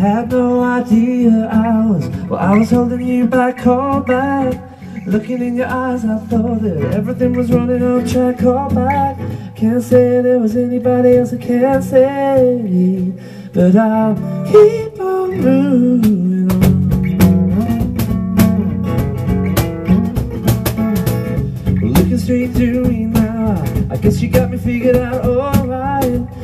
had no idea I was, well, I was holding you back, call back. Looking in your eyes, I thought that everything was running on track, call back. Can't say there was anybody else I can't say, but I'll keep on moving on. Looking straight through me now, I guess you got me figured out alright.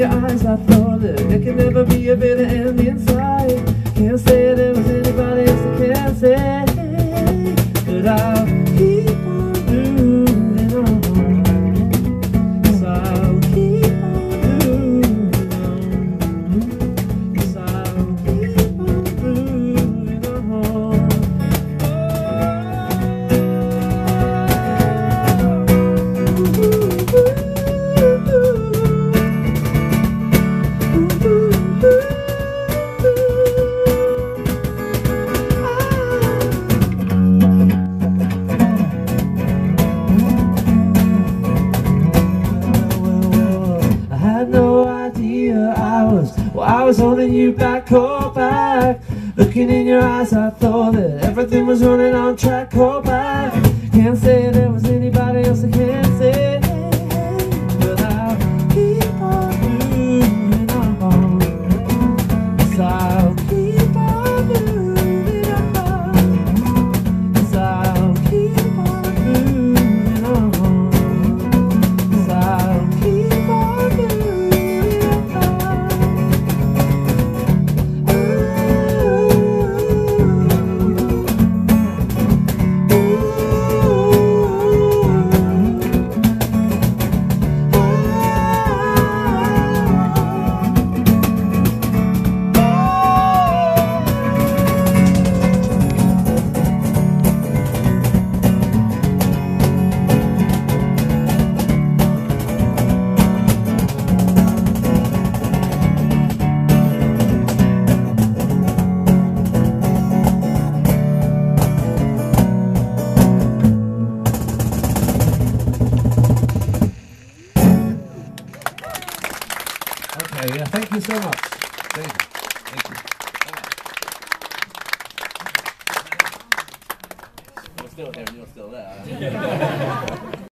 Your eyes, I thought that there could never be a better end inside. Can't say I was holding you back, call back. Looking in your eyes, I thought that everything was running on track, call back. Can't say there was anybody else I can't yeah, thank you so much. Thank you. Thank you. You're still here, you're still there.